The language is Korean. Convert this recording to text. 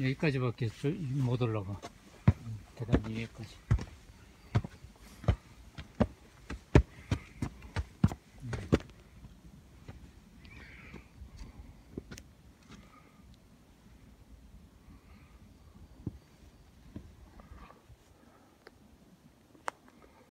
여기까지밖에 못 올라가. 음, 계단 위에까지.